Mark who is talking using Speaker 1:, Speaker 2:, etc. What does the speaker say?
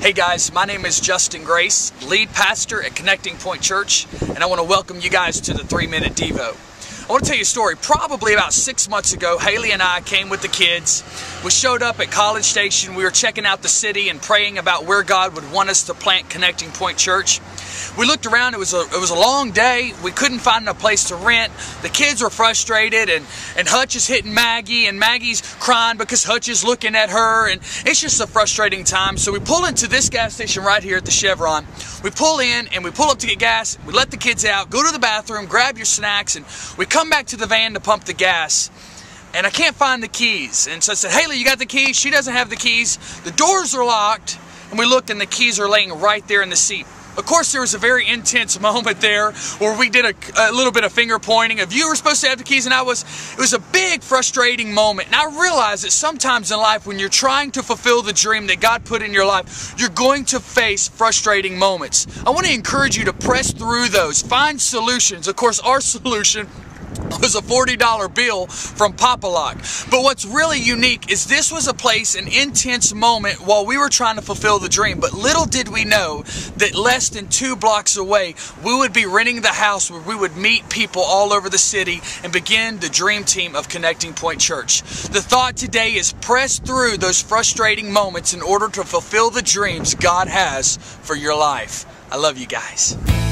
Speaker 1: Hey guys, my name is Justin Grace, lead pastor at Connecting Point Church, and I want to welcome you guys to the three minute Devo. I want to tell you a story. Probably about six months ago, Haley and I came with the kids. We showed up at College Station. We were checking out the city and praying about where God would want us to plant Connecting Point Church. We looked around. It was a it was a long day. We couldn't find a place to rent. The kids were frustrated, and and Hutch is hitting Maggie, and Maggie's crying because Hutch is looking at her, and it's just a frustrating time. So we pull into this gas station right here at the Chevron. We pull in and we pull up to get gas. We let the kids out, go to the bathroom, grab your snacks, and we come back to the van to pump the gas and I can't find the keys. And so I said, Haley, you got the keys? She doesn't have the keys. The doors are locked. And we looked, and the keys are laying right there in the seat. Of course, there was a very intense moment there where we did a, a, little bit of finger pointing of you were supposed to have the keys and I was. It was a big frustrating moment. And I realized that sometimes in life when you're trying to fulfill the dream that God put in your life, you're going to face frustrating moments. I want to encourage you to press through those, find solutions. Of course, our solution was a $40 bill from Pop-A-Lock. But what's really unique is this was a place, an intense moment while we were trying to fulfill the dream. But little did we know that less than two blocks away, we would be renting the house where we would meet people all over the city and begin the dream team of Connecting Point Church. The thought today is press through those frustrating moments in order to fulfill the dreams God has for your life. I love you guys.